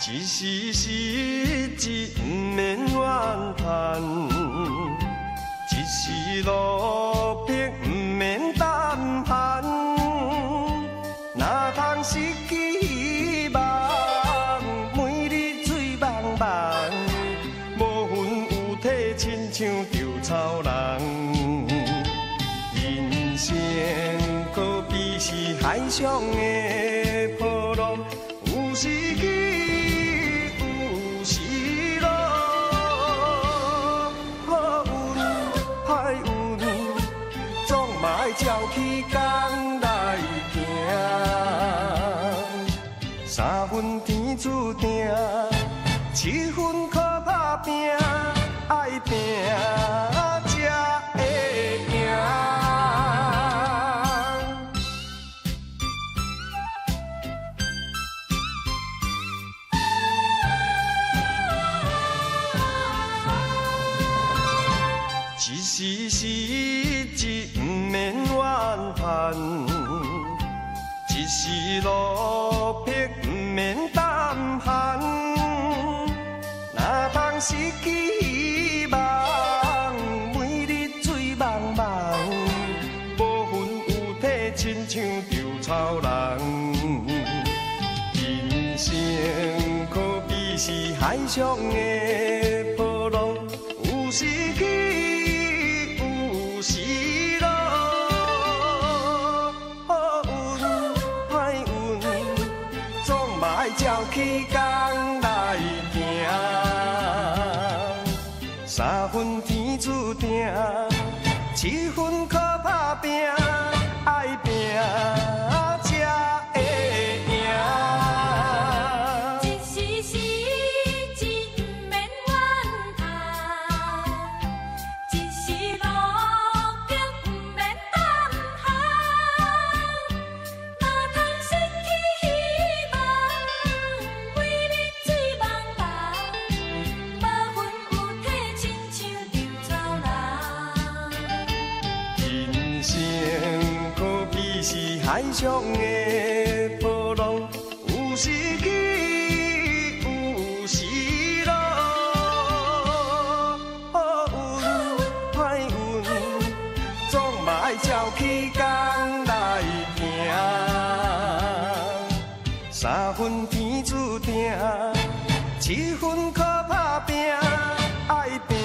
一时失志不免怨叹，一时落魄不免胆寒，哪通失去希望？每日醉茫茫，无魂有体，亲像稻草人。人生可比是海上的波浪，有时爱照起工来行。三分天注定，七分靠打拼，爱拼才会赢。一时失志不免怨叹，一时落魄不免胆寒，哪通失去希望？每日醉茫茫，无魂有体，亲像稻草人。人。生可比是海上的波浪，有时照起工来行。三分天注定，七分靠打拼，爱拼海上的波浪有时起，有时落。好运歹运总嘛，要照起工来。行三分天注定，七分靠打拼。爱拼。